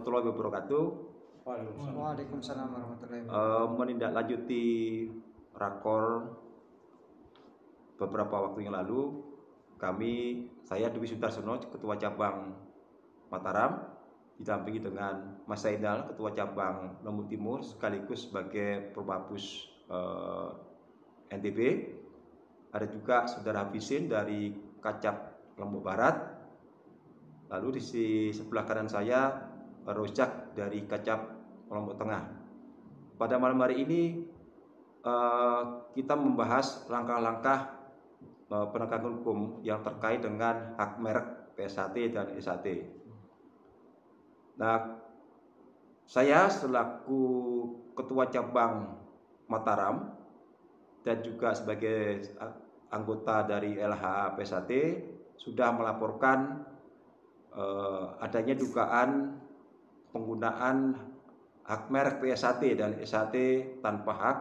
wabarakatuh. Waalaikumsalam warahmatullahi wabarakatuh. Eh, menindaklanjuti rakor beberapa waktu yang lalu, kami, saya Dewi Sutarsono, Ketua Cabang Mataram, didampingi dengan Mas Zainal, Ketua Cabang Lombok Timur, sekaligus sebagai Probabus eh, NTB. Ada juga Saudara Hafisin dari Kacap Lombok Barat. Lalu di sebelah kanan saya Rojak dari Kacap Lombok Tengah. Pada malam hari ini eh, kita membahas langkah-langkah eh, penegakan hukum yang terkait dengan hak merek PSAT dan SAT. Nah, saya selaku Ketua Cabang Mataram dan juga sebagai anggota dari LHA PSAT sudah melaporkan eh, adanya dugaan penggunaan hak merek PSAT dan SAT tanpa hak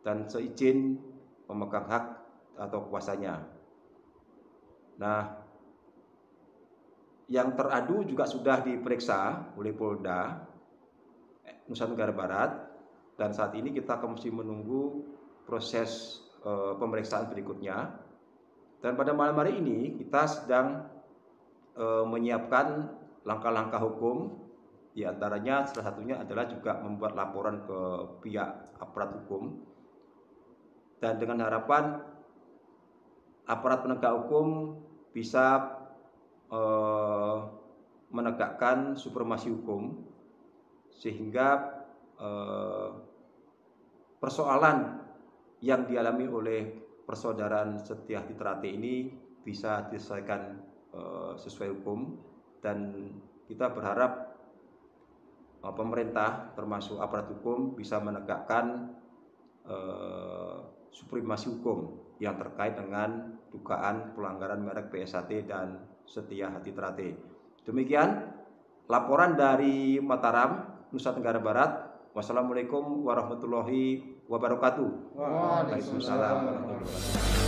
dan seizin pemegang hak atau kuasanya. Nah, yang teradu juga sudah diperiksa oleh Polda eh, Nusa Tenggara Barat dan saat ini kita masih menunggu proses eh, pemeriksaan berikutnya. Dan pada malam hari ini kita sedang eh, menyiapkan langkah-langkah hukum di antaranya salah satunya adalah juga membuat laporan ke pihak aparat hukum. Dan dengan harapan aparat penegak hukum bisa eh, menegakkan supremasi hukum sehingga eh, persoalan yang dialami oleh persaudaraan Setia Hati Terate ini bisa diselesaikan eh, sesuai hukum. Dan kita berharap pemerintah termasuk aparat hukum bisa menegakkan eh, supremasi hukum yang terkait dengan dugaan pelanggaran merek PSAT dan Setia Hati Terate. Demikian laporan dari Mataram, Nusa Tenggara Barat. Wassalamualaikum warahmatullahi wabarakatuh. Waalaikumsalam Waalaikumsalam warahmatullahi wabarakatuh.